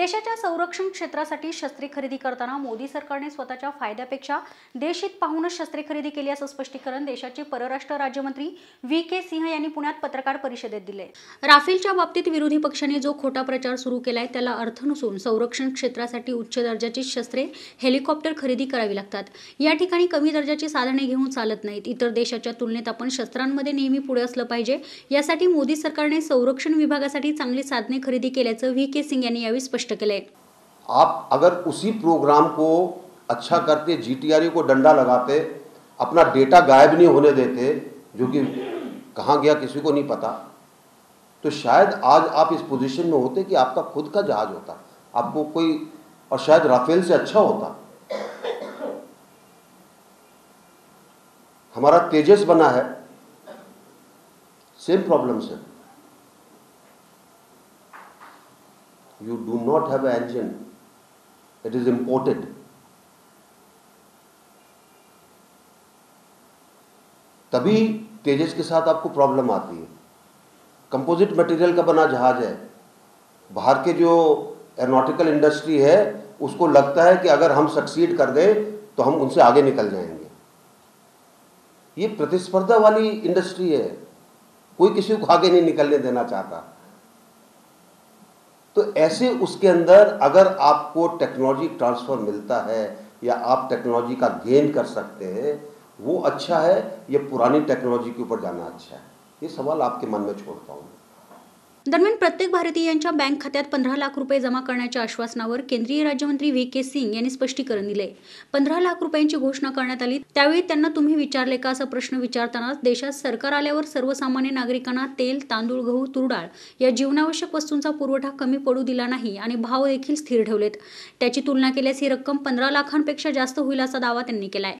देशाच्या संरक्षण क्षेत्रासाठी शस्त्रे खरेदी करताना मोदी सरकारने स्वतःच्या फायद्यापेक्षा देशित पाहूनच शस्त्रे खरेदी केली असं स्पष्टीकरण देशाचे परराष्ट्र राज्यमंत्री व्ही के सिंह यांनी पुण्यात पत्रकार परिषदेत दिले. राफेलच्या बाबतीत विरोधी पक्षाने जो खोटा प्रचार सुरू केलाय त्याला अर्थ नसून संरक्षण क्षेत्रासाठी उच्च दर्जाची शस्त्रे हेलिकॉप्टर खरेदी करावी लागतात. या ठिकाणी कमी दर्जाची साधने घेऊन चालत नाहीत. इतर देशाच्या तुलनेत आपण शस्त्रांमध्ये नेहमी पुढे असलं पाहिजे. यासाठी मोदी सरकारने संरक्षण विभागासाठी चांगली साधने खरेदी केल्याचं व्ही के सिंग यांनी यावेळी स्पष्ट केलंय आप अगर उसी प्रोग्राम को अच्छा करते जीटीआरई को डंडा लगाते, अपना डेटा गायब नहीं होने देते, जो कि कहाँ गया किसी को नहीं पता तो शायद आज आप इस पोजीशन में होते कि आपका खुद का जहाज़ होता, आपको कोई, और शायद राफेल से अच्छा होता। हमारा तेजस बना है सेम प्रॉब्लम से। You do not have an engine. It is imported. तभी तेजस के साथ आपको प्रॉब्लम आती है। कंपोजिट मटेरियल का बना जहाज़ है। बाहर के जो एरोनॉटिकल इंडस्ट्री है, उसको लगता है कि अगर हम सक्सीड कर दें तो हम उनसे आगे निकल जाएँगे। ये प्रतिस्पर्धा वाली इंडस्ट्री है। कोई किसी को आगे नहीं निकलने देना चाहता। तो ऐसे उसके अंदर अगर आपको टेक्नोलॉजी ट्रांसफ़र मिलता है या आप टेक्नोलॉजी का गेन कर सकते हैं, वो अच्छा है, या पुरानी टेक्नोलॉजी के ऊपर जाना अच्छा है। ये सवाल आपके मन में छोड़ता हूँ। दरम्यान प्रत्येक भारतीयांच्या बँक खात्यात पंधरा लाख रुपये जमा करण्याच्या आश्वासनावर केंद्रीय राज्यमंत्री व्ही के सिंग यांनी स्पष्टीकरण दिले पंधरा लाख रुपयांची घोषणा करण्यात आली. त्यावेळी त्यांना तुम्ही विचारले का असा प्रश्न विचारताना देशात सरकार आल्यावर सर्वसामान्य नागरिकांना तेल तांदूळ गहू तुरडाळ या जीवनावश्यक वस्तूंचा पुरवठा कमी पडू दिला नाही आणि भाव देखील स्थिर ठेवलेत. त्याची तुलना केल्यास ही रक्कम पंधरा लाखांपेक्षा जास्त होईल असा दावा त्यांनी केलाय.